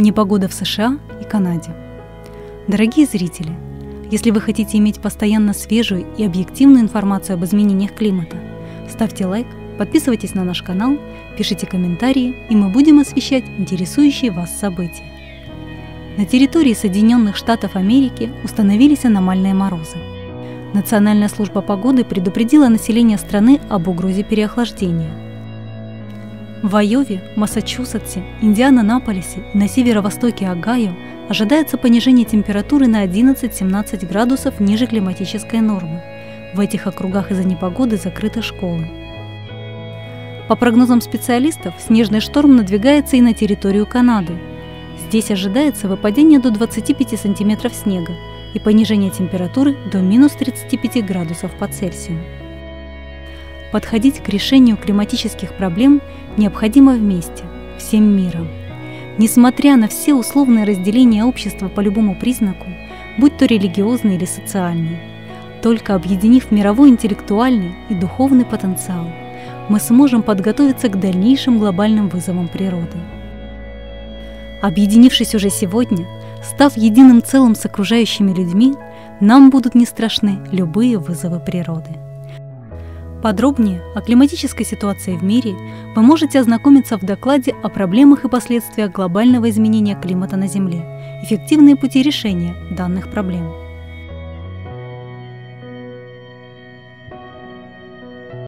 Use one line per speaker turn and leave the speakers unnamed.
Непогода в США и Канаде. Дорогие зрители, если вы хотите иметь постоянно свежую и объективную информацию об изменениях климата, ставьте лайк, подписывайтесь на наш канал, пишите комментарии, и мы будем освещать интересующие вас события. На территории Соединенных Штатов Америки установились аномальные морозы. Национальная служба погоды предупредила население страны об угрозе переохлаждения – в Айове, Массачусетсе, Индианаполисе и на северо-востоке Огайо ожидается понижение температуры на 11-17 градусов ниже климатической нормы. В этих округах из-за непогоды закрыты школы. По прогнозам специалистов, снежный шторм надвигается и на территорию Канады. Здесь ожидается выпадение до 25 сантиметров снега и понижение температуры до минус 35 градусов по Цельсию. Подходить к решению климатических проблем необходимо вместе, всем миром. Несмотря на все условные разделения общества по любому признаку, будь то религиозный или социальный, только объединив мировой интеллектуальный и духовный потенциал, мы сможем подготовиться к дальнейшим глобальным вызовам природы. Объединившись уже сегодня, став единым целым с окружающими людьми, нам будут не страшны любые вызовы природы. Подробнее о климатической ситуации в мире вы можете ознакомиться в докладе о проблемах и последствиях глобального изменения климата на Земле, эффективные пути решения данных проблем.